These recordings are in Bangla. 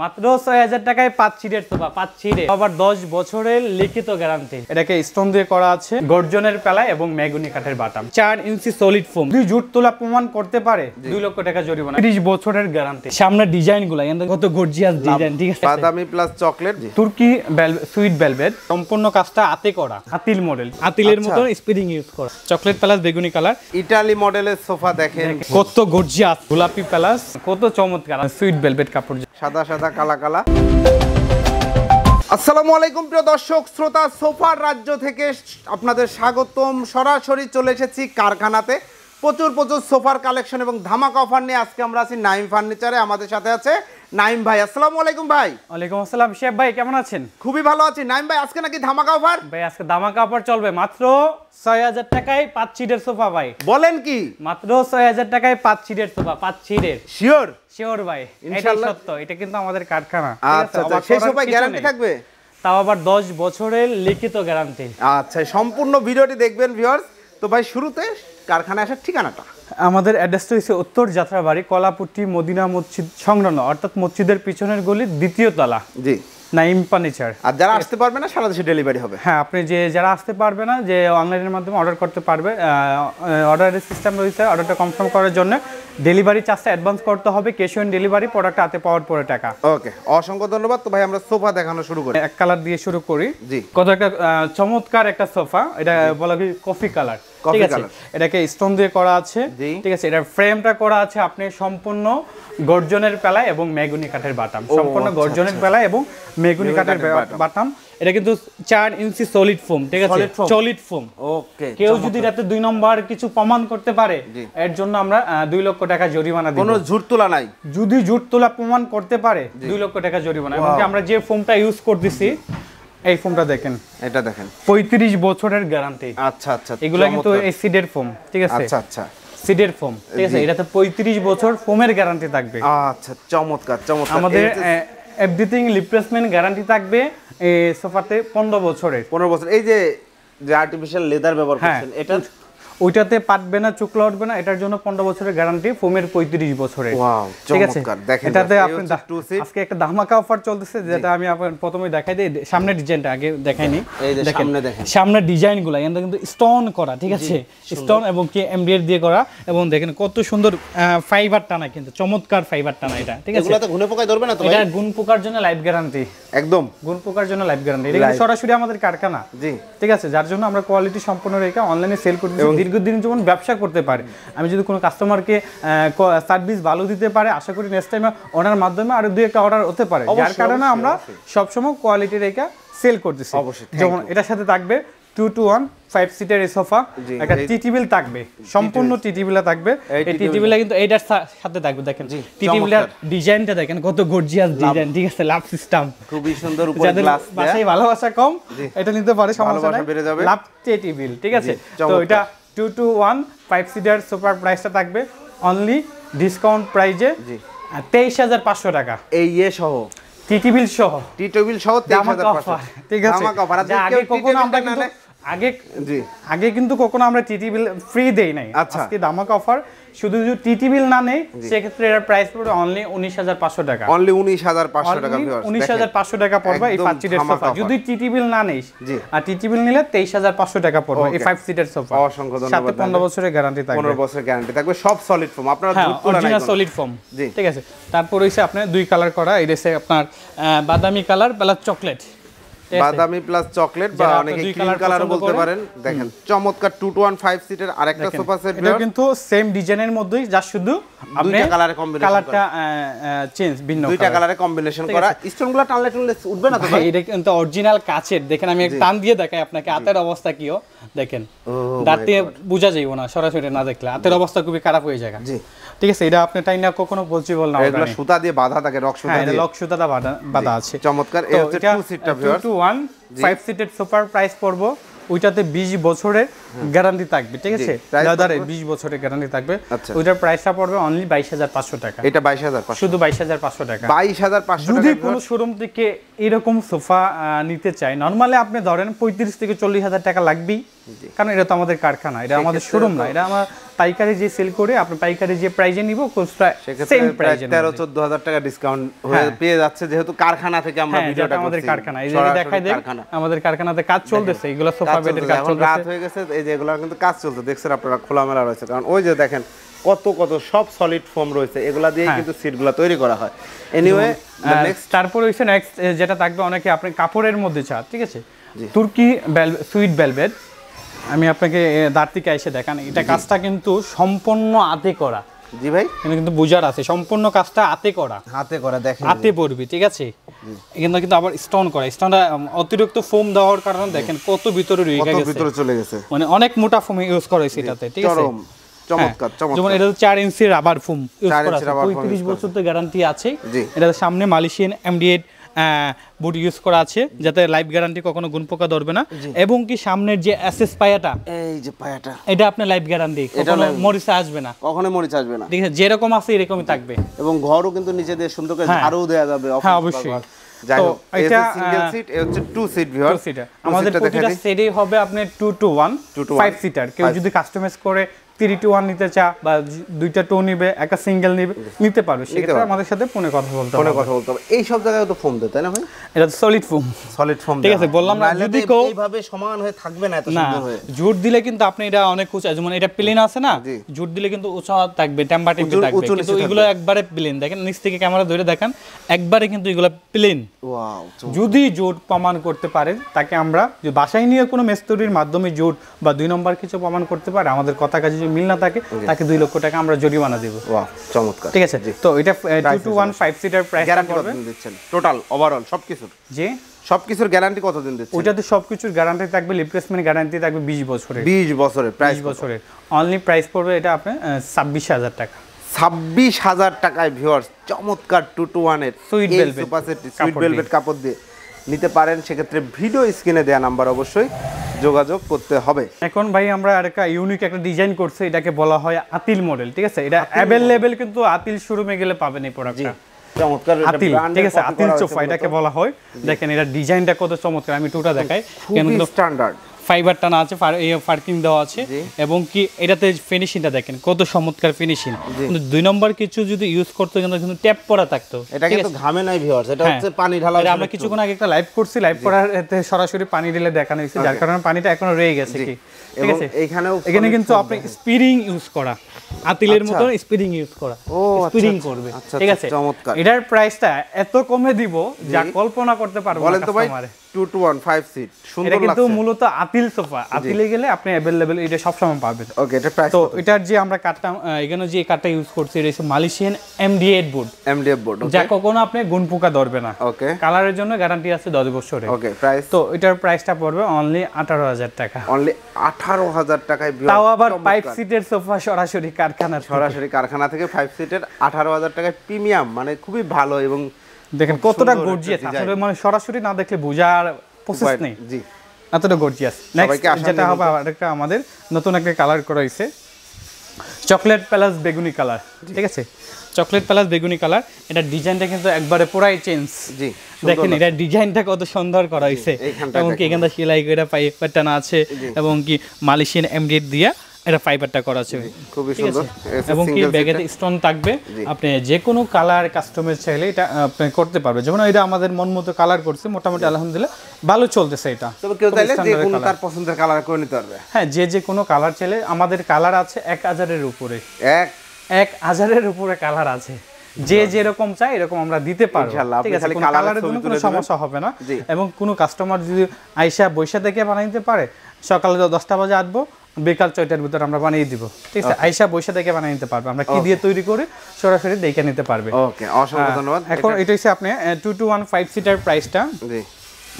মাত্র ছয় হাজার টাকায় পাঁচ সিটের সোফা পাঁচ সিটে আবার দশ বছরের লিখিত গ্যারান্টি এটাকে স্টোন দিয়ে করা আছে গর্জনের পেলায় এবং মেগুনি কাঠের বাটাম চার ইঞ্চি সলিড ফোম দুই জুট তোলা প্রমাণ করতে পারে দুই লক্ষ টাকা জরিমানা। ত্রিশ বছরের গ্যারান্টি সামনে ডিজাইনগুলা কত গর্জিয়াস ডিজাইন ঠিক আছে? বাদামি প্লাস চকলেট তুর্কি সুইট ভেলভেট সম্পূর্ণ কাজটা হাতে করা। আতিল মডেল আতিলের। মতো স্পিডিং ইউজ করা। চকলেট প্লাস বেগুনি কালার ইটালি মডেলের সোফা দেখেন। কত গর্জিয়াস গোলাপি প্লাস কত চমৎকার। সুইট ভেলভেট কাপড়। সাদা সাদা কালা কালা আসসালামু আলাইকুম, প্রিয় দর্শক, শ্রোতা, সোফার রাজ্য থেকে আপনাদের স্বাগতম। সরাসরি চলে এসেছি কারখানাতে। প্রচুর প্রচুর সোফার কালেকশন এবং ধামাকা অফার নিয়ে আজকে আমরা আছি নাইম ফার্নিচারে। আমাদের সাথে আছে নাইম ভাই। আসসালামু আলাইকুম ভাই। ওয়ালাইকুম আসসালাম। শেফ ভাই কেমন আছেন? খুবই ভালো আছি। নাইম ভাই আজকে নাকি ধামাকা অফার? ভাই আজকে দামা কাপড় চলবে। মাত্র ছয় হাজার টাকায় পাঁচ সিটের সোফা ভাই। বলেন কি? মাত্র ছয় হাজার টাকায় পাঁচ সিটের সোফা পাঁচ সিটের। শিওর শিওর ভাই ইনশাআল্লাহ। সত্য। এটা কিন্তু আমাদের কারখানা। আচ্ছা আচ্ছা। সেই সোফায় গ্যারান্টি থাকবে? তাও আবার দশ বছরের লিখিত গ্যারান্টি আচ্ছা সম্পূর্ণ ভিডিওটি দেখবেন ভিউয়ার্স তো ভাই শুরুতে কারখানায় আসার ঠিকানাটা? আমাদের অ্যাড্রেসটা হচ্ছে উত্তর যাত্রাবাড়ি কলাপুটি মদিনা মসজিদ সংলগ্ন অর্থাৎ মসজিদের পিছনের গলির দ্বিতীয় তলা। জি। নাইম ফার্নিচার। আর যারা আসতে পারবে না সারা দেশে ডেলিভারি হবে। হ্যাঁ আপনি যে যারা আসতে পারবে না যে অনলাইনের মাধ্যমে অর্ডার করতে পারবে অর্ডারের সিস্টেম রয়েছে অর্ডারটা কনফার্ম করার জন্য। ডেলিভারি চার্জটা অ্যাডভান্স করতে হবে ক্যাশ অন ডেলিভারি প্রোডাক্ট হাতে পাওয়ার পরে টাকা। ওকে অসংখ্য ধন্যবাদ। তো ভাই আমরা সোফা দেখানো শুরু করি। এক কালার দিয়ে শুরু করি। জি। কত একটা চমৎকার একটা সোফা। এটা বলা কফি কালার। ঠিক আছে এটাকে স্টোন দিয়ে করা আছে। ঠিক আছে এটার ফ্রেমটা করা আছে আপনি সম্পূর্ণ গর্জনের এবং মেগুনি কাঠের বাটাম। সম্পূর্ণ আচ্ছা, গর্জনের পেলায় এবং মেগুনি কাঠের বাটাম। এটা কিন্তু চার ইঞ্চি সলিড ফোম ঠিক আছে? সলিড ফোম ওকে কেউ যদি রাতে দুই নম্বর কিছু প্রমাণ করতে পারে এর জন্য আমরা দুই লক্ষ টাকা জরিমানা দিব। কোনো ঝুট তোলা নাই। যদি জুট তোলা প্রমাণ করতে পারে দুই লক্ষ টাকা জরিমানা। এবং আমরা যে ফোমটা ইউজ করতেছি এই ফোমটা দেখেন। এটা দেখেন। পঁয়ত্রিশ বছরের গ্যারান্টি আচ্ছা আচ্ছা এগুলো কিন্তু এসিডের ফোম ঠিক আছে? আচ্ছা আচ্ছা। সিডের ফোম ঠিক আছে? এটাতে পঁয়ত্রিশ বছর ফোমের গ্যারান্টি থাকবে। আচ্ছা চমৎকার চমৎকার। আমাদের এভরিথিং রিপ্লেসমেন্ট গ্যারান্টি থাকবে এই সোফাতে পনেরো বছরের। পনেরো বছর। এই যে যে আর্টিফিশিয়াল লেদার ব্যবহার হ্যাঁ। করছেন এটা ওইটাতে পাটবে না চুকলা উঠবে না এটার জন্য পনেরো বছরের গ্যারান্টি ফোমের পঁয়ত্রিশ বছরের। ঠিক আছে? এটাতে আপনি। আজকে একটা ধামাকা অফার চলতেছে যেটা আমি আপনার প্রথমে দেখাই দিই সামনের ডিজাইনটা আগে দেখাইনি সামনে ডিজাইনগুলা এখানে কিন্তু স্টোন করা ঠিক আছে? স্টোন এবং কি এমডিএর দিয়ে করা এবং দেখেন কত সুন্দর ফাইবার টানা কিন্তু চমৎকার ফাইবার টানা এটা ঠিক আছে? এগুলো তো ঘুনে পোকায় ধরবে না তো এটা গুণ পোকার জন্য লাইফ গ্যারান্টি একদম। গুণ পোকার জন্য লাইফ গ্যারান্টি এটা সরাসরি আমাদের কারখানা। জি। ঠিক আছে? যার জন্য আমরা কোয়ালিটি সম্পূর্ণ রেখে অনলাইনে সেল করতে দীর্ঘদিন যেমন ব্যবসা করতে পারে আমি যদি কোনো কাস্টমারকে সার্ভিস ভালো দিতে পারে আশা করি নেক্সট টাইমে ওনার মাধ্যমে আরও দুই একটা অর্ডার হতে পারে। যার কারণে আমরা সবসময় কোয়ালিটি রেখে সেল করতেছি। অবশ্যই, যেমন এটার সাথে থাকবে টু টু ওয়ান ফাইভ সিটের এই সোফা একটা এই- টি টেবিল থাকবে সম্পূর্ণ টি টেবিলে থাকবে। এই এই tea টি table- কিন্তু এইটার সাথে থাকবে দেখেন। জি, টি টেবিলের ডিজাইনটা দেখেন কত গর্জিয়াস ডিজাইন ঠিক আছে লাভ সিস্টেম খুবই সুন্দর উপরে গ্লাস বাসায় ভালোবাসা কম এটা নিতে পারে সমস্যা নাই। বেড়ে যাবে। লাভ টেবিল ঠিক আছে? তো এটা two two one five seater super প্রাইসটা থাকবে। অনলি ডিসকাউন্ট প্রাইজে তেইশ হাজার পাঁচশো টাকা। এই ইয়ে সহ। টি সহ। টি টেবিল সহ ঠিক আছে। যদি আগে কখনো আমরা আগে আগে কিন্তু কখনো আমরা টিটি বিল ফ্রি দেই নাই। আচ্ছা। আজকে ধামাকা অফার শুধু যদি টিটি বিল না নেই সেক্ষেত্রে এর প্রাইস পড়বে অনলি উনিশ হাজার পাঁচশো টাকা। অনলি উনিশ হাজার পাঁচশো টাকা viewers, উনিশ দেখেন। হাজার পাঁচশো টাকা পড়বে এই পাঁচ সিটের সোফা যদি টিটি বিল না নেই জি। আর টিটি বিল নিলে তেইশ হাজার পাঁচশো টাকা পড়বে এই Okay. ফাইভ সিটের সোফা অসংখ্য সাথে ধন্যবাদ পনেরো বছরের গ্যারান্টি থাকবে। পনেরো বছর গ্যারান্টি থাকবে সব সলিড ফর্ম আপনারা হ্যাঁ তোলা নাই সলিড ফর্ম জি। ঠিক আছে। তারপর হইছে আপনার দুই কালার করা। এই রয়েছে আপনার বাদামি কালার প্লাস চকলেট বাদামি প্লাস চকলেট বা অনেকে ক্রিম পছন্দ বলতে পারেন। দেখেন চমৎকার টু টু ওয়ান ফাইভ সিটের আরেকটা সোফা সেট এটা কিন্তু সেম ডিজাইনের মধ্যেই যা শুধু আপনি এ combination কালারটা চেঞ্জ ভিন্ন দুইটা কালারে কম্বিনেশন করা। স্টোনগুলো টানলে টানলে উঠবে না তো ভাই ভাই, এটা কিন্তু অরিজিনাল কাচের। দেখেন আমি টান দিয়ে দেখাই আপনাকে হাতের অবস্থা কিও দেখেন দাঁত দিয়ে বোঝা যাইব না সরাসরি না দেখলে। হাতের অবস্থা খুবই খারাপ হয়ে যায়। জি। ঠিক আছে এটা আপনি টাইম না কখনো পসিবল না এগুলো সুতা দিয়ে বাঁধা থাকে রক সুতা হ্যাঁ দিয়ে। লক সুতাটা বাঁধা বাঁধা আছে। চমৎকার। এই হচ্ছে টু সিটটা ভিউয়ার্স টু ওয়ান ফাইভ সিটের সুপার প্রাইস পড়ব। ওইটাতে বিশ বছরের গ্যারান্টি থাকবে ঠিক আছে? লেদারে বিশ বছরের গ্যারান্টি থাকবে। আচ্ছা। ওইটার প্রাইসটা পড়বে অনলি বাইশ হাজার পাঁচশো টাকা। এটা বাইশ হাজার পাঁচশো। শুধু বাইশ হাজার পাঁচশো টাকা। বাইশ হাজার পাঁচশো যদি টাকা কোনো শোরুম থেকে এরকম সোফা নিতে চায় নরমালি আপনি ধরেন পঁয়ত্রিশ থেকে চল্লিশ হাজার টাকা লাগবেই। কারণ এটা তো আমাদের কারখানা এটা আমাদের শোরুম না এটা আমার পাইকারি যে সেল করে আপনি পাইকারি যে প্রাইজে নিব খুচরা সেম প্রাইজে তেরো চোদ্দ হাজার টাকা ডিসকাউন্ট হয়ে পেয়ে যাচ্ছে যেহেতু কারখানা থেকে আমরা হ্যাঁ ভিডিওটা যেটা আমাদের কারখানা। এই যে দেখাই দেন আমাদের কারখানাতে কাজ চলতেছে এগুলো সোফা বেডের কাজ চলতেছে। রাত হয়ে গেছে এই যে এগুলো কিন্তু কাজ চলছে। দেখছেন আপনারা খোলামেলা রয়েছে। কারণ ওই যে দেখেন কত কত সব সলিড ফোম রয়েছে এগুলা দিয়ে হ্যাঁ। কিন্তু সিটগুলো তৈরি করা হয়। এনিওয়ে আর তারপরে হচ্ছে নেক্সট যেটা থাকবে অনেকে আপনি কাপড়ের মধ্যে চা ঠিক আছে? তুর্কি সুইট ভেলভেট আমি আপনাকে দাঁত থেকে এসে দেখান। এটা কাজটা কিন্তু সম্পূর্ণ হাতে করা। জি ভাই। এখানে কিন্তু বুঝার আছে। সম্পূর্ণ কাজটা হাতে করা। হাতে করা দেখেন হাতে পড়বি ঠিক আছে? এখানে কিন্তু আবার স্টোন করা। স্টোনটা অতিরিক্ত ফোম দেওয়ার কারণে দেখেন কত ভিতরে রয়ে গেছে। কত ভিতরে চলে গেছে। মানে অনেক মোটা ফোম ইউজ করা হয়েছে এটাতে ঠিক আছে? চমৎকার হ্যাঁ, চমৎকার। যেমন এটা তো চার ইঞ্চি রাবার ফোম ইউজ করা আছে। rubber foam পঁয়ত্রিশ use বছর তো গ্যারান্টি আছে। এটা সামনে মালয়েশিয়ান এমডিএড বুট ইউজ করা আছে যাতে লাইফ গ্যারান্টি কখনো গুণ পোকা ধরবে না। এবং কি সামনের যে অ্যাসেস পায়াটা এই যে পায়াটা। এটা আপনার লাইফ গ্যারান্টি কখনো মরিচা আসবে না। কখনোই মরিচ আসবে না। ঠিক আছে যেরকম আছে এরকমই থাকবে। এবং ঘরও কিন্তু নিচে দিয়ে সুন্দর করে হ্যাঁ। ঝাড়ু দেওয়া যাবে হ্যাঁ, অবশ্যই। এটা, সিঙ্গেল সিট হচ্ছে টু সিট ভিউয়ার আমাদের প্রতিটা সেটই হবে আপনার two two one Two to five one, seater কেউ যদি কাস্টমাইজ করে থ্রি টু ওয়ান নিতে চা বা দুইটা টু নিবে একটা সিঙ্গেল নিবে নিতে পারবে সেক্ষেত্রে আমাদের সাথে ফোনে কথা বলতে ফোনে কথা বলতে হবে। এই সব জায়গায় তো দেয় তাই না ভাই? এটা সলিড ফোম সলিড ফোম ঠিক আছে, বললাম না, যদি কেউ- এইভাবে সমান হয়ে থাকবে না এত সুন্দর হয়ে। জুট দিলে কিন্তু আপনি এটা অনেক উঁচা যেমন এটা প্লেন আছে না জুট দিলে কিন্তু উঁচা থাকবে টেম্পি থাকবে। কিন্তু এগুলো একবারে প্লেন দেখেন নিচ থেকে ক্যামেরা ধরে দেখেন একবারে কিন্তু এগুলো প্লেন যদি জোট প্রমাণ করতে পারে তাকে আমরা যে বাসায় নিয়ে কোনো মেস্তরির মাধ্যমে জোট বা দুই নম্বর কিছু প্রমাণ করতে পারে আমাদের কথা কাজে যদি মিল না থাকে তাকে দুই লক্ষ টাকা আমরা জরিমানা দেবো। চমৎকার। ঠিক আছে? তো এটা two two one five seater price দিচ্ছেন? টোটাল ওভারঅল সবকিছুর? যে সবকিছুর গ্যারান্টি কতদিন ওইটাতে সবকিছুর গ্যারান্টি থাকবে রিপ্লেসমেন্ট গ্যারান্টি থাকবে বিশ বছরের। 20 বছরের প্রাইস বছরের। অনলি প্রাইস পড়বে এটা আপনার ছাব্বিশ হাজার টাকা। ছাব্বিশ হাজার টাকায় ভিউয়ার্স চমৎকার টু টু ওয়ানের Sweet velvet সুইট ভেলভেট কাপড় দিয়ে। নিতে পারেন সেক্ষেত্রে ভিডিও স্ক্রিনে দেওয়া নাম্বার অবশ্যই যোগাযোগ করতে হবে। এখন ভাই আমরা একটা ইউনিক একটা ডিজাইন করছে এটাকে বলা হয় আতিল মডেল ঠিক আছে? এটা অ্যাভেলেবেল কিন্তু আতিল শোরুমে গেলে পাবেন এই প্রোডাক্টটা চমৎকার আতিল ঠিক আছে? আতিল চোফা এটাকে বলা হয়। দেখেন এটা ডিজাইনটা কত চমৎকার আমি টুটা দেখাই। স্ট্যান্ডার্ড ফাইবার টানা আছে ফার্কিং দেওয়া আছে এবং কি এটাতে ফিনিশিংটা দেখেন কত চমৎকার ফিনিশিং কিন্তু দুই নম্বর কিছু যদি ইউজ করতে কিন্তু কিন্তু ট্যাপ করা থাকতো এটা কিন্তু ঘামে নাই ভিউয়ার্স এটা হ্যাঁ। হচ্ছে পানি ঢালা আমরা কিছুক্ষণ আগে একটা লাইভ করছি লাইভ করার এতে সরাসরি পানি দিলে দেখানো হয়েছে যার কারণে পানিটা এখনও রয়ে গেছে কি ঠিক আছে? এইখানেও এখানে কিন্তু আপনি স্পিরিং ইউজ করা আতিলের আচ্ছা। মতো স্পিরিং ইউজ করা আচ্ছা, স্পিরিং আচ্ছা, করবে আচ্ছা, ঠিক আচ্ছা, আছে? চমৎকার। এটার প্রাইসটা এত কমে দিব যা কল্পনা করতে পারব বলেন তো ভাই। Two two one five seat সুন্দর কিন্তু মূলত আতিল সোফা। আতিলে গেলে আপনি অ্যাভেলেবেল এটা সবসময় পাবেন। ওকে এটা প্রাইস তো এটার যে আমরা কাঠটা এখানে যে কাঠটা ইউজ করছি এটা হচ্ছে Malaysian MD board MDF board যা কখনো আপনি গুণ ধরবে না। ওকে কালারের জন্য গ্যারান্টি আছে দশ বছরে ওকে প্রাইস তো এটার প্রাইসটা পড়বে অনলি আঠারো হাজার টাকা। অনলি আঠারো হাজার টাকায় তাও আবার ফাইভ সিটের সোফা সরাসরি কারখানার থেকে। সরাসরি কারখানা থেকে ফাইভ সিটের আঠারো হাজার টাকায় প্রিমিয়াম মানে খুবই ভালো এবং দেখেন কতটা গর্জিয়াস আসলে মানে সরাসরি না দেখলে বোঝার প্রসেস নেই। জি। এতটা গর্জিয়াস নেক্সট যেটা হবে আরেকটা আমাদের নতুন একটা কালার করা হয়েছে। চকলেট প্লাস বেগুনি কালার ঠিক আছে? চকলেট প্লাস বেগুনি কালার এটা ডিজাইনটা কিন্তু একবারে পুরাই চেঞ্জ জি দেখেন এটা ডিজাইনটা কত সুন্দর করা হয়েছে। এবং কি। এখানটা সেলাই করে পাইপার টানা আছে এবং কি মালয়েশিয়ান এমডিএড দিয়া এটা ফাইবারটা করা আছে। খুবই সুন্দর। এবং কি single ব্যাগে স্টোন থাকবে। আপনি যে কোনো কালার কাস্টমাইজ চাইলে এটা আপনি করতে পারবে যেমন এটা আমাদের মন মতো কালার করছে মোটামুটি আলহামদুলিল্লাহ ভালো চলতেছে এটা। তবে কেউ চাইলে যে কোনো তার পছন্দের কালার করে নিতে পারবে। হ্যাঁ যে যে কোনো কালার চাইলে আমাদের কালার আছে এক হাজারের উপরে। এক। এক হাজারের উপরে কালার আছে। যে যেরকম চাই এরকম আমরা দিতে পারব। ইনশাআল্লাহ, ঠিক আছে? কোনো কালারের জন্য কোনো সমস্যা হবে না। এবং কোনো কাস্টমার যদি আইসা বৈশা থেকে বানিয়ে দিতে পারে সকালে দশটা বাজে আসব বিকাল ছয়টার ভিতরে আমরা বানিয়ে দিব। ঠিক আছে? আইসা বৈশা থেকে বানিয়ে নিতে পারবে। আমরা কি দিয়ে তৈরি করে সরাসরি দেখে নিতে পারবে। ওকে অসংখ্য ধন্যবাদ। এখন এটা হচ্ছে আপনি two two one five seater প্রাইসটা জি।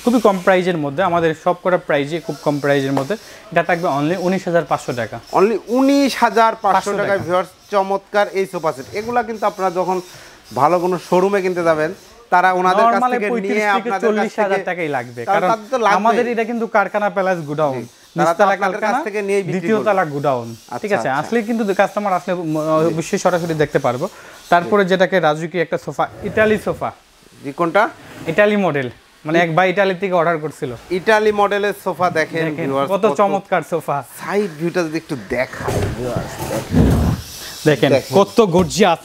খুবই কম প্রাইজের মধ্যে আমাদের সব কটা প্রাইজে খুব কম প্রাইজের মধ্যে। এটা থাকবে অনলি উনিশ হাজার পাঁচশো টাকা। অনলি উনিশ হাজার পাঁচশো 500 টাকায় ভিউয়ার্স চমৎকার এই সোফা সেট এগুলা কিন্তু আপনারা যখন ভালো কোনো শোরুমে কিনতে যাবেন তারা ওনাদের কাছ থেকে নিয়ে আপনাদের কাছ চল্লিশ হাজার থেকে টাকাই লাগবে। কারণ। আমাদের এটা কিন্তু কারখানা প্যালাস গুডাউন দ্বিতীয় করবে। গুডাউন। ঠিক আছে আচ্ছা, আসলে কিন্তু কাস্টমার আসলে অবশ্যই সরাসরি দেখতে পারব। তারপরে যেটাকে রাজুকি একটা সোফা ইটালি সোফা। কোনটা? ইটালি মডেল মানে এক ভাই ইটালি থেকে অর্ডার করছিল। ইটালি মডেলের সোফা দেখেন কত চমৎকার সোফা। সাইড ভিউটা যদি একটু দেখেন। দেখেন। কত গর্জিয়াস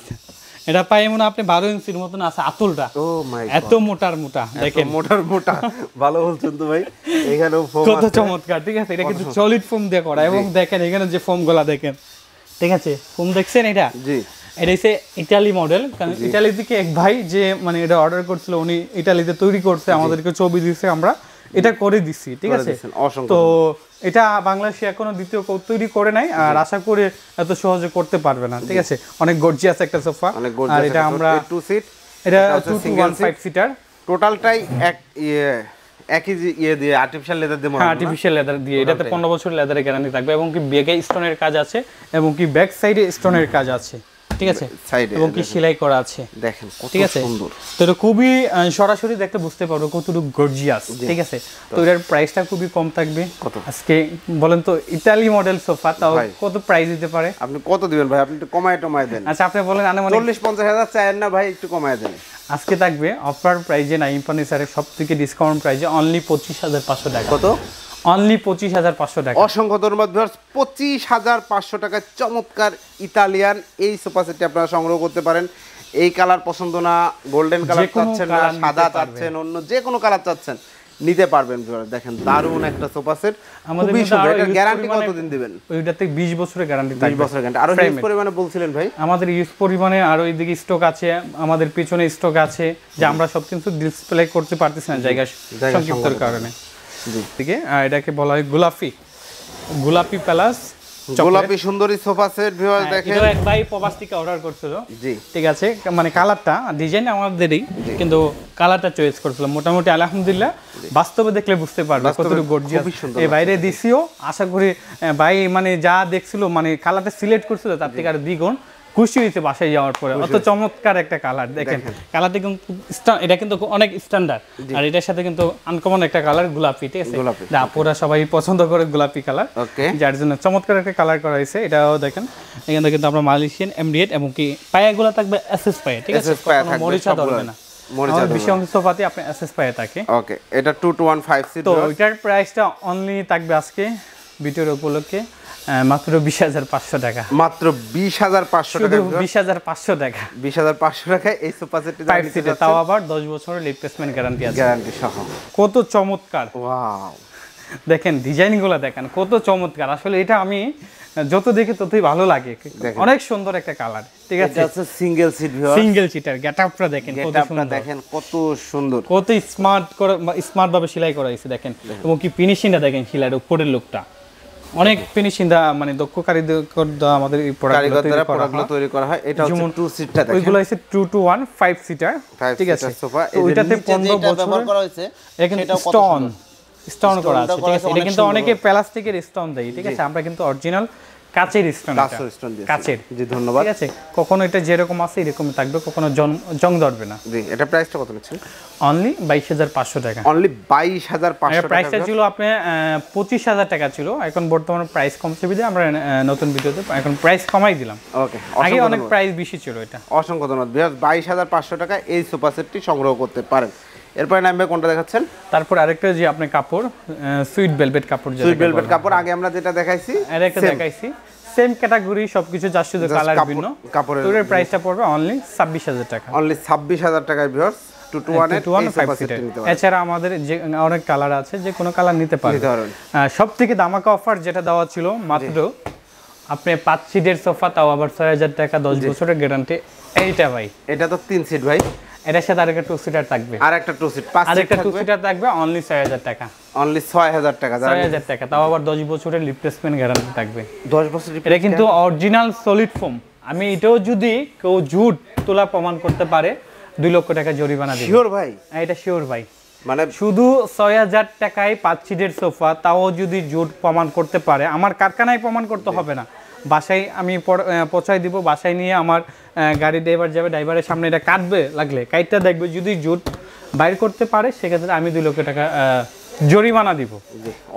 এটা পাই মনে আপনি বারো ইঞ্চির মতন আছে আতুলটা। এত মোটার মোটা দেখেন। মোটার মোটা। ভালো বলছেন তো ভাই। এখানেও ফোম কত চমৎকার ঠিক আছে? এটা কিন্তু সলিড ফোম দিয়ে করা। এবং দেখেন এখানে যে ফোমগুলা দেখেন ঠিক আছে? ফোম দেখছেন এটা? জি। এটা হচ্ছে ইটালি মডেল কারণ ইটালি থেকে এক ভাই যে মানে এটা অর্ডার করছিল উনি ইটালিতে তৈরি করছে আমাদেরকে ছবি দিচ্ছে আমরা এটা করে দিচ্ছি ঠিক আছে? তো এটা বাংলাদেশে এখনও দ্বিতীয় কেউ তৈরি করে নাই আর আশা করে এত সহজে করতে পারবে না ঠিক আছে? অনেক গর্জিয়াস একটা সোফা আর এটা আমরা টু সিট এটা two two one five seater টোটালটাই এক ইয়ে একই যে ইয়ে দিয়ে আর্টিফিশিয়াল লেদার দিয়ে হ্যাঁ? আর্টিফিশিয়াল লেদার দিয়ে। এটাতে পনেরো বছর লেদারের গ্যারান্টি থাকবে এবং কি ব্যাগে স্টোনের কাজ আছে এবং কি ব্যাক সাইডে স্টোনের কাজ আছে। ঠিক আছে? সাইডে এবং কি সেলাই করা আছে? দেখেন ঠিক আছে? সুন্দর। তো এটা খুবই সরাসরি দেখতে বুঝতে পারব কতটুকু গর্জিয়াস ঠিক আছে? তো এটার প্রাইসটা খুবই কম থাকবে। কত? আজকে বলেন তো ইতালি মডেল সোফা তাও কত প্রাইস দিতে পারে? আপনি কত দিবেন ভাই? আপনি একটু কমায় টমায় দেন। আচ্ছা আপনি বলেন আনুমানিক। চল্লিশ পঞ্চাশ হাজার চায়ের না ভাই একটু কমায় দেন। আজকে থাকবে অফার প্রাইজে নাইম ফার্নিচারের সব থেকে ডিসকাউন্ট প্রাইজে অনলি পঁচিশ হাজার পাঁচশো টাকা। কত? অনলি পঁচিশ হাজার পাঁচশো টাকা। অসংখ্য ধন্যবাদ ভিউয়ার্স পঁচিশ হাজার পাঁচশো টাকায় চমৎকার ইতালিয়ান এই সোফা সেটটি আপনারা সংগ্রহ করতে পারেন। এই কালার পছন্দ না গোল্ডেন কালার চাচ্ছেন না সাদা চাচ্ছেন অন্য যে কোনো কালার চাচ্ছেন নিতে পারবেন। দেখেন দারুণ একটা সোফা সেট। আমাদের এটার গ্যারান্টি কতদিন দিবেন? ওইটাতে বিশ বছরের গ্যারান্টি বিশ থাকবে। বছরের গ্যারান্টি আরও হিউজ পরিমাণে বলছিলেন ভাই। আমাদের ইউজ পরিমাণে আরও এইদিকে স্টক আছে আমাদের পিছনে স্টক আছে যে আমরা সব কিছু ডিসপ্লে করতে পারতেছি না জায়গা জায়গা সংক্ষিপ্তর কারণে। আর এটাকে বলা হয় গোলাপি। গোলাপি প্যালাস গোলাপি সুন্দরী সোফা সেট ভিউয়ার্স দেখেন। এটাও এক ভাই প্রবাস থেকে অর্ডার করছিল। জি। ঠিক আছে মানে কালারটা ডিজাইন আমাদেরই কিন্তু কালারটা চয়েস করছিল। মোটামুটি আলহামদুলিল্লাহ বাস্তবে দেখলে বুঝতে পারবে কতটুকু গর্জিয়াস এই বাইরে দিছিও আশা করি ভাই মানে যা দেখছিল মানে কালারটা সিলেক্ট করছিল তার থেকে আর দ্বিগুণ। খুশি হয়েছে বাসায় যাওয়ার পরে। অত চমৎকার একটা কালার দেখেন। কালারটা কিন্তু এটা কিন্তু অনেক স্ট্যান্ডার্ড আর এটার সাথে কিন্তু আনকমন একটা কালার গোলাপি ঠিক আছে? আপুরা সবাই পছন্দ করে গোলাপি কালার যার জন্য চমৎকার একটা কালার করা হয়েছে। এটাও দেখেন। এখানে কিন্তু আমরা মালয়েশিয়ান এমডিএট এবং কি পায়াগুলো থাকবে এসএস পায়ে ঠিক আছে? মরিচা ধরবে না। আপনি এসএস পায়ে থাকে। ওকে এটা two two one five seat তো ওইটার প্রাইসটা অনলি থাকবে আজকে ভিডিওর উপলক্ষে। মাত্র বিশ হাজার পাঁচশো টাকা। মাত্র বিশ হাজার পাঁচশো টাকা। বিশ হাজার পাঁচশো টাকা। বিশ হাজার পাঁচশো টাকায় এই সোফা সেটটি ফাইভ সিটে তাও আবার দশ বছরের রিপ্লেসমেন্ট গ্যারান্টি আছে। গ্যারান্টি সহ। কত চমৎকার। ওয়াও দেখেন ডিজাইনগুলো দেখেন কত চমৎকার। আসলে এটা আমি যত দেখি ততই ভালো লাগে। অনেক সুন্দর একটা কালার ঠিক আছে? এটা সিঙ্গেল সিট সিঙ্গেল সিটার গেট আপটা দেখেন কত সুন্দর। দেখেন কত সুন্দর। কত স্মার্ট করে স্মার্ট ভাবে সেলাই করা হয়েছে দেখেন। এবং কি ফিনিশিংটা দেখেন সেলাইয়ের উপরের লোকটা অনেক ফিনিশিং দা মানে দক্ষ কারিগর আমাদের এই প্রোডাক্টগুলো তৈরি করা হয়। এটা হচ্ছে টু সিটটা দেখেন। ওইগুলো হচ্ছে two two one five seater ঠিক আছে? Sofa sofa। তো এই ওইটাতে নিচে পনেরো যেটা ব্যবহার বছর করা হয়েছে, এখানে স্টোন স্টোন করা আছে ঠিক আছে? এটা কিন্তু অনেকে প্লাস্টিকের স্টোন দেয় ঠিক আছে? আমরা কিন্তু অরিজিনাল কাচের স্টোন কাঁচের stone দিয়েছে। কাচের। জি ধন্যবাদ। ঠিক আছে। কখনো এটা যেরকম আছে এরকম থাকবে। কখনো জং ধরবে না। জি এটা প্রাইসটা কত নিচ্ছেন? অনলি বাইশ হাজার পাঁচশো টাকা। অনলি বাইশ হাজার পাঁচশো টাকা প্রাইসটা ছিল আপনি পঁচিশ হাজার টাকা ছিল। এখন বর্তমানে প্রাইস কমছে বিধে আমরা নতুন ভিডিওতে এখন প্রাইস কমাই দিলাম। ওকে আগে অনেক প্রাইস বেশি ছিল এটা। অসংখ্য ধন্যবাদ। বিহার বাইশ হাজার পাঁচশো টাকা এই সোফা সেটটি সংগ্রহ করতে পারেন। এরপরে নামবে কোনটা দেখাচ্ছেন? তারপর আরেকটা যে আপনি কাপড় সুইট ভেলভেট কাপড় যেটা সুইট ভেলভেট কাপড় আগে আমরা যেটা দেখাইছি আর একটা দেখাইছি। সেম ক্যাটাগরি সবকিছু যার শুধু কালার ভিন্ন। কাপড়ের তোর প্রাইসটা পড়বে অনলি ছাব্বিশ হাজার টাকা। অনলি ছাব্বিশ হাজার টাকায় ভিউয়ার্স এছাড়া আমাদের যে অনেক কালার আছে যে কোনো কালার নিতে নিতে সব থেকে দামাকা অফার যেটা দেওয়া ছিল মাত্র আপনি পাঁচ সিটের সোফা তাও আবার ছয় হাজার টাকা দশ বছরের গ্যারান্টি এইটা ভাই। এটা তো তিন সিট ভাই। এটার সাথে আরেকটা টু সিটার থাকবে। আর একটা টু সিট পাঁচ আরেকটা টু সিটার থাকবে অনলি ছয় হাজার টাকা। অনলি ছয় হাজার টাকা যারা ছয় হাজার টাকা তাও আবার দশ বছরের রিপ্লেসমেন্ট গ্যারান্টি থাকবে। দশ বছর এটা কিন্তু অরিজিনাল সলিড ফোম আমি এটাও যদি কেউ জুট তোলা প্রমাণ করতে পারে দুই লক্ষ টাকা জরিমানা দিবে। শিওর ভাই। হ্যাঁ, এটা শিওর ভাই। মানে শুধু ছয় হাজার টাকায় পাঁচ সিটের সোফা তাও যদি জুট প্রমাণ করতে পারে আমার কারখানায় প্রমাণ করতে হবে না। বাসায় আমি পচাই দিব বাসায় নিয়ে আমার গাড়ি ড্রাইভার যাবে ড্রাইভারের সামনে এটা কাটবে লাগলে কাইটটা দেখবে যদি জুট বাইর করতে পারে সেক্ষেত্রে আমি দুই লক্ষ টাকা জরিমানা দিব।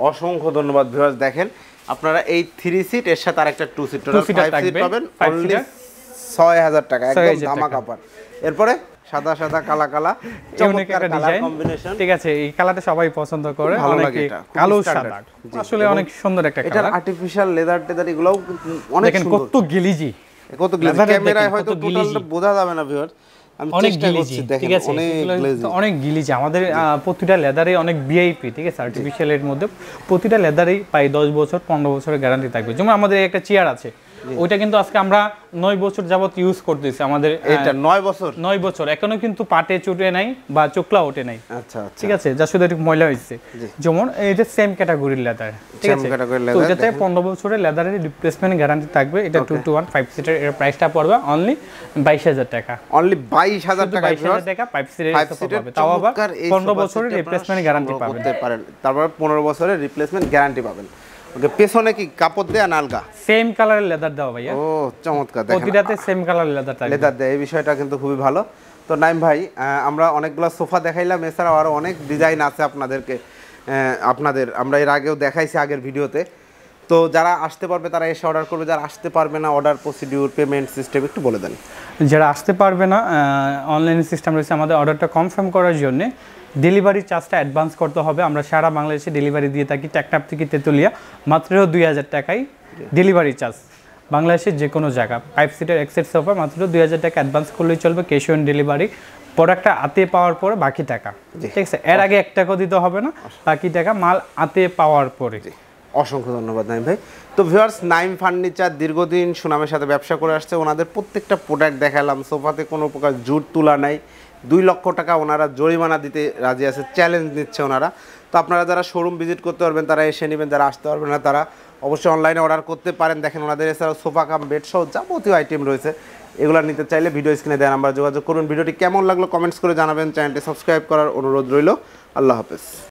অসংখ্য ধন্যবাদ ভিউয়ার্স দেখেন আপনারা এই থ্রি সিট এর সাথে আর একটা টু সিট ফাইভ সিট পাবেন। অনলি। ছয় হাজার টাকা একদম 6,000 ধামা টাকা। কাপড় এরপরে সাদা সাদা কালা কালা চমৎকার ডিজাইন কম্বিনেশন ঠিক আছে এই কালারটা সবাই পছন্দ করে। ভালো লাগে এটা, কালো সাদা। আসলে অনেক সুন্দর একটা কালার আর্টিফিশিয়াল লেদার টেদার এগুলোও অনেক দেখেন সুন্দর। কত গিলিজি। কত গ্লেজি। ক্যামেরায় হয়তো টোটালটা বোঝা যাবে না ভিউয়ার অনেক গিলিজি ঠিক আছে। অনেক আমাদের প্রতিটা লেদারে অনেক ভিআইপি ঠিক আছে আর্টিফিশিয়াল এর মধ্যে। প্রতিটা লেদারেই প্রায় দশ বছর পনেরো বছরের গ্যারান্টি থাকবে। যেমন আমাদের একটা চেয়ার আছে ওইটা কিন্তু আজকে আমরা নয় বছর যাবত ইউজ করতেছি আমাদের এটা নয় বছর? নয় বছর। এখনও কিন্তু পাটে চুটে নাই বা চোকলা ওঠে নাই। আচ্ছা আচ্ছা। ঠিক আছে? যা শুধু একটু ময়লা হয়েছে। যেমন এটা সেম ক্যাটাগরির লেদার ঠিক আছে? তো এটাতে পনেরো বছরের লেদারের রিপ্লেসমেন্ট গ্যারান্টি থাকবে। এটা two two one five seater এর প্রাইসটা পড়বে অনলি বাইশ হাজার টাকা। অনলি বাইশ হাজার টাকা বাইশ হাজার টাকা ফাইভ সিটার পাবে। তাও আবার পনেরো বছরের রিপ্লেসমেন্ট গ্যারান্টি পাবেন। তারপর পনেরো বছরের রিপ্লেসমেন্ট গ্যারান্টি পাবেন। ওকে পেছনে কি কাপড় দেয়া না আলগা? সেম কালারের লেদার দাও ভাইয়া। ও চমৎকার দেখেন। প্রতিটাতে সেম কালারের লেদার থাকে লেদার দেয় এই বিষয়টা কিন্তু খুবই ভালো। তো নাইম ভাই আমরা অনেকগুলো সোফা দেখাইলাম এছাড়াও আরও অনেক ডিজাইন আছে আপনাদেরকে আপনাদের আমরা এর আগেও দেখাইছি আগের ভিডিওতে। তো যারা আসতে পারবে তারা এসে অর্ডার করবে। যারা আসতে পারবে না অর্ডার প্রসিডিউর পেমেন্ট সিস্টেম একটু বলে দেন। যারা আসতে পারবে না অনলাইন সিস্টেম রয়েছে আমাদের অর্ডারটা কনফার্ম করার জন্য ডেলিভারি চার্জটা অ্যাডভান্স করতে হবে। আমরা সারা বাংলাদেশে ডেলিভারি দিয়ে থাকি টেকনাপ থেকে তেতুলিয়া মাত্র দুই হাজার টাকায় ডেলিভারি চার্জ বাংলাদেশের যে কোনো জায়গা ফাইভ সিটার এক্সেট সোফা মাত্র দুই হাজার টাকা অ্যাডভান্স করলেই চলবে ক্যাশ অন ডেলিভারি প্রোডাক্টটা আতে পাওয়ার পরে বাকি টাকা। ঠিক আছে? এর আগে এক টাকাও দিতে হবে না বাকি টাকা মাল আতে পাওয়ার পরে। অসংখ্য ধন্যবাদ, নাইম ভাই। তো ভিউয়ার্স, নাইম ফার্নিচার দীর্ঘদিন সুনামের সাথে ব্যবসা করে আসছে। ওনাদের প্রত্যেকটা প্রোডাক্ট দেখালাম, সোফাতে কোনো প্রকার জুট তোলা নাই। দুই লক্ষ টাকা ওনারা জরিমানা দিতে রাজি আছে চ্যালেঞ্জ নিচ্ছে ওনারা। তো আপনারা যারা শোরুম ভিজিট করতে পারবেন, তারা এসে নেবেন, যারা আসতে পারবেন না, তারা অবশ্যই অনলাইনে অর্ডার করতে পারেন। দেখেন ওনাদের এছাড়াও সোফা কাম বেড সহ যাবতীয় আইটেম রয়েছে। এগুলো নিতে চাইলে ভিডিও স্ক্রিনে দেন নাম্বার যোগাযোগ করুন। ভিডিওটি কেমন লাগল কমেন্টস করে জানাবেন। চ্যানেলটি সাবস্ক্রাইব করার অনুরোধ রইল। আল্লাহ হাফেজ।